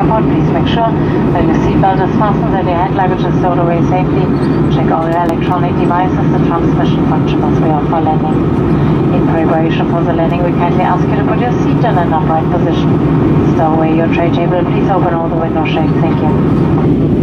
airport, please make sure that your seatbelt is fastened and your hand luggage is stowed away safely. Check all your electronic devices. The transmission function as we are for landing. In preparation for the landing, we kindly ask you to put your seat in an upright position. Stow away your tray table. and Please open all the window shades. Thank you.